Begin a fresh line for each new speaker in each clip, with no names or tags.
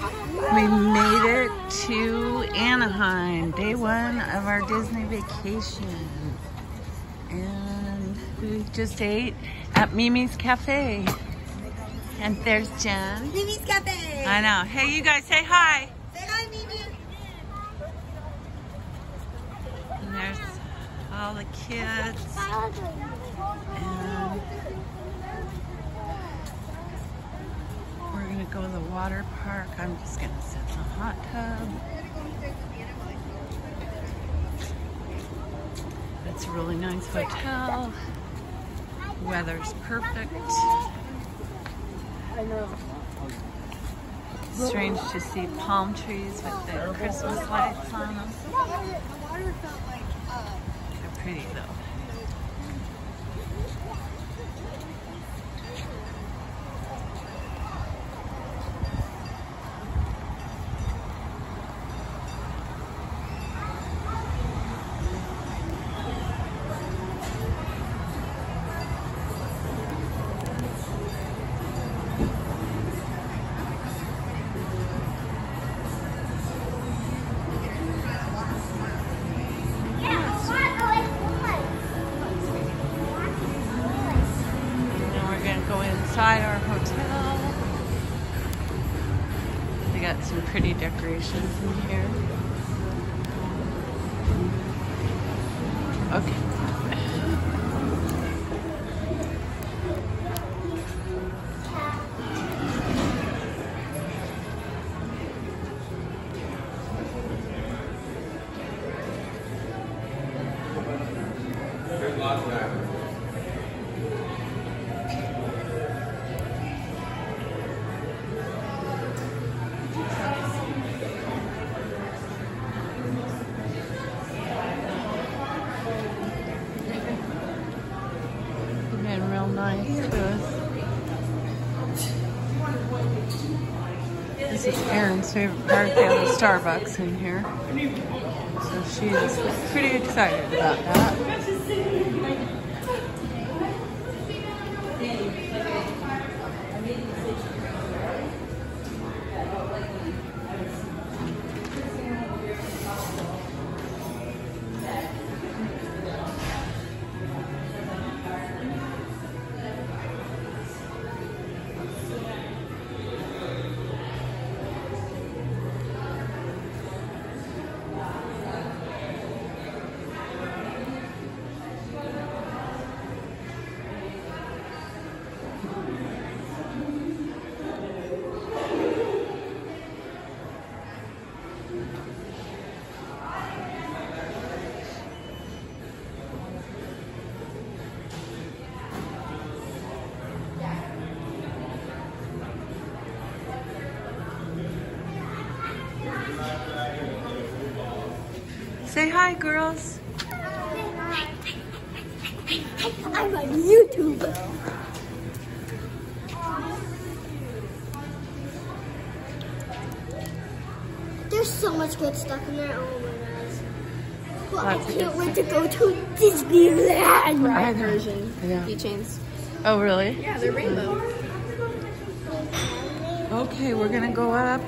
We made it to Anaheim, day one of our Disney vacation. And we just ate at Mimi's Cafe. And there's Jen.
Mimi's Cafe.
I know. Hey, you guys say hi.
Say hi, Mimi.
And there's all the kids. And we're gonna go to the water park. I'm just gonna sit in the hot tub. It's a really nice hotel. Weather's perfect.
I know.
Strange to see palm trees with the Christmas lights on them. They're pretty though. Go inside our hotel. They got some pretty decorations in here. Okay. They've This is Erin's favorite part. They have a Starbucks in here. So she's pretty excited about that. Say hi, girls.
I'm a YouTuber. There's so much good stuff in there. Oh my gosh. Well, I
Lots of
can't wait to go to Disneyland.
Right.
version
Yeah.
keychains.
Oh, really?
Yeah, they're rainbow.
Okay, we're gonna go up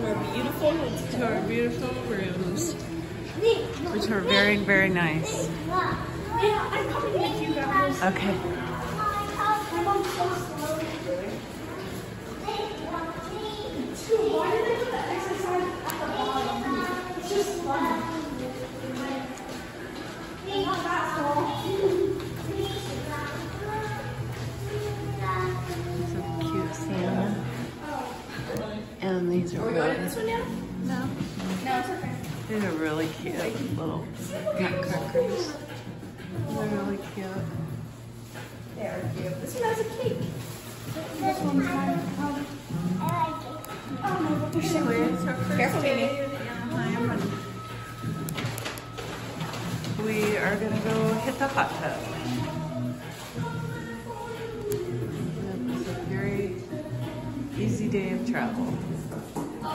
Our beautiful
to our beautiful rooms, which are very, very nice.
I'm coming with you guys.
Okay. These are really, going to this one now?
No, No, it's okay.
these are really cute little nutcrackers. They're really cute.
They are cute. This one has a cake.
Anyway, it's our first
Careful,
day
Mimi.
in Anaheim, and We are gonna go hit the hot tub. It was a very easy day of travel.